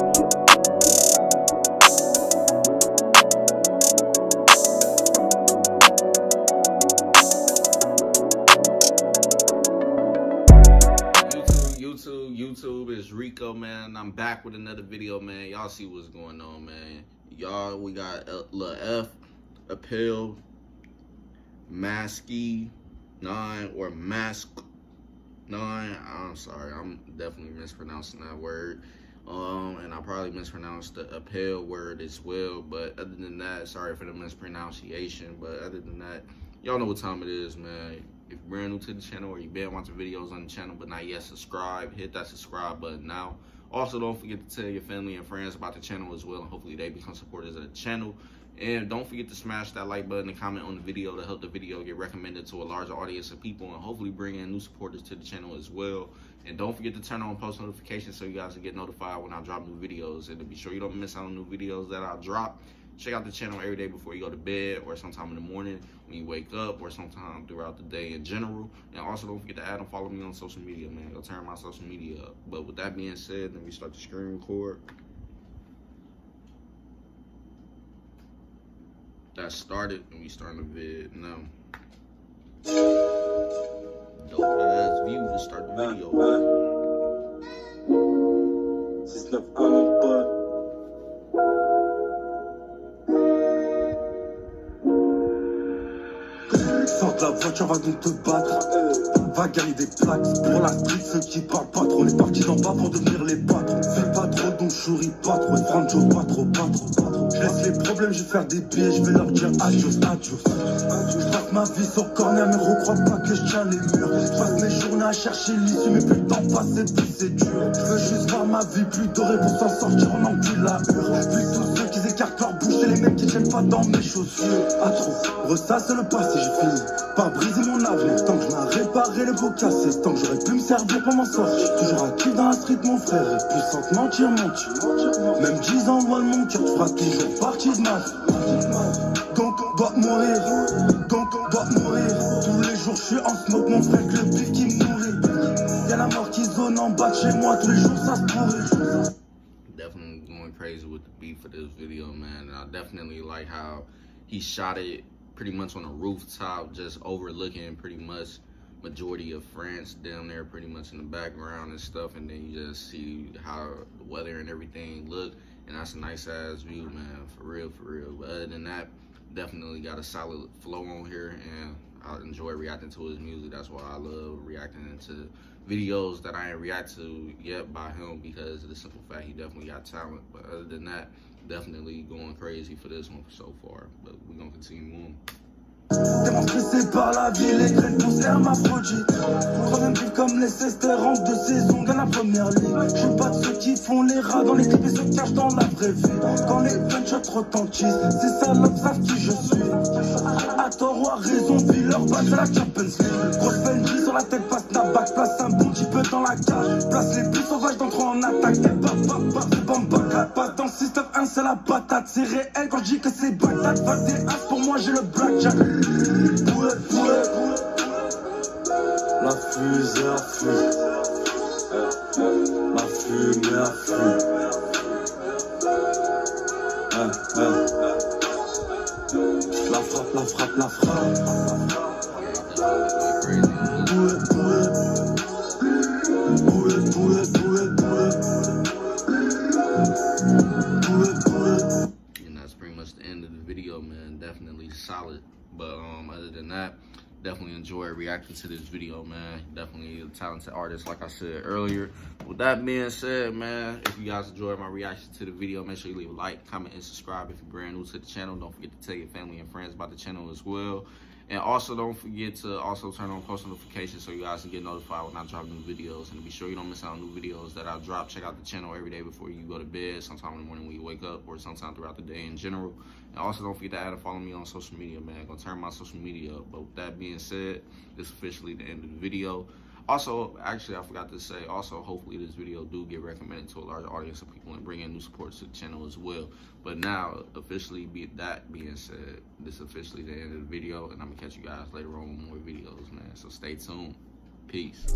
YouTube, YouTube, YouTube, it's Rico, man. I'm back with another video, man. Y'all see what's going on, man. Y'all, we got Lil F, Appeal, Masky, 9, or Mask 9. I'm sorry, I'm definitely mispronouncing that word. Um, and I probably mispronounced the Appeal word as well. But other than that, sorry for the mispronunciation. But other than that, y'all know what time it is, man if you're brand new to the channel or you've been watching videos on the channel but not yet subscribe, hit that subscribe button now. Also, don't forget to tell your family and friends about the channel as well, and hopefully they become supporters of the channel. And don't forget to smash that like button and comment on the video to help the video get recommended to a larger audience of people and hopefully bring in new supporters to the channel as well. And don't forget to turn on post notifications so you guys can get notified when I drop new videos. And to be sure you don't miss out on new videos that I drop check out the channel every day before you go to bed or sometime in the morning when you wake up or sometime throughout the day in general. And also don't forget to add and follow me on social media, man. Go turn my social media up. But with that being said, let me start the screen record. That started and we starting the vid now. Dope ass view to start the video. La voiture va donc te battre. Va gagner des plaques pour la street, ceux qui parlent pas trop. Les partis d'en bas pour devenir les patrons. Fais pas trop donc souris pas trop. Et Franjo pas trop, pas trop. Je laisse les problèmes, je vais faire des billets, je vais leur dire adios, adios. Je passe ma vie sur corner, mais recrois pas que je tiens les murs. Je passe mes journées à chercher l'issue, mais plus le temps passe et plus c'est dur. Je veux juste voir ma vie plus dorée pour s'en sortir, hure. Puis tous ceux bouche, c'est les mecs qui tiennent pas dans mes chaussures. À trop, ressasse le passé, je finis par briser mon avenir. Tant que je m'ai réparé les beaux cassés, tant que j'aurais pu me servir pour m'en sortir. Toujours acquis dans la street, mon frère, et puissante mentir, mentir. Même 10 ans loin de mon tu feras toujours partie de ma vie. Donc on doit mourir, donc on doit mourir. Tous les jours, je suis en smoke, mon frère, que le bif qui me nourrit. Y'a la mort qui zone en bas de chez moi, tous les jours ça se pourrit. Crazy with the beat for this video, man. And I definitely like how he shot it pretty much on a rooftop, just overlooking pretty much majority of France down there pretty much in the background and stuff. And then you just see how the weather and everything look. And that's a nice ass view, man, for real, for real. But other than that, definitely got a solid flow on here and I enjoy reacting to his music. That's why I love reacting to videos that I ain't react to yet by him because of the simple fact he definitely got talent. But other than that, definitely going crazy for this one so far. But we're gonna continue on. La vie, les graines but comme les dans la première Je pas de ceux qui font les rats dans les clips et se cachent dans la vraie vie Quand les retentissent, savent qui je suis À ou à raison, leur base c'est la Champions Grosse sur la tête, passe snapback, place un bon petit peu dans la cage. Place les plus sauvages d'entre en attaque, c'est bam bam Passe dans 6 1 c'est la patate, c'est réel quand je dis que c'est Passe des as, pour moi j'ai le blackjack. La fusée. La. La frappe, la frappe, la frappe. And that's pretty much the end of the video, man. Definitely solid. But um, other than that, definitely enjoy reacting to this video, man. Definitely a talented artist, like I said earlier. With that being said, man, if you guys enjoyed my reaction to the video, make sure you leave a like, comment, and subscribe if you're brand new to the channel. Don't forget to tell your family and friends about the channel as well. And also don't forget to also turn on post notifications so you guys can get notified when I drop new videos. And be sure you don't miss out on new videos that I drop. Check out the channel every day before you go to bed, sometime in the morning when you wake up, or sometime throughout the day in general. And also don't forget to add and follow me on social media, man. I'm gonna turn my social media up. But with that being said, this is officially the end of the video. Also, actually, I forgot to say, also, hopefully this video do get recommended to a large audience of people and bring in new support to the channel as well. But now, officially, be that being said, this is officially the end of the video, and I'm gonna catch you guys later on with more videos, man. So stay tuned. Peace.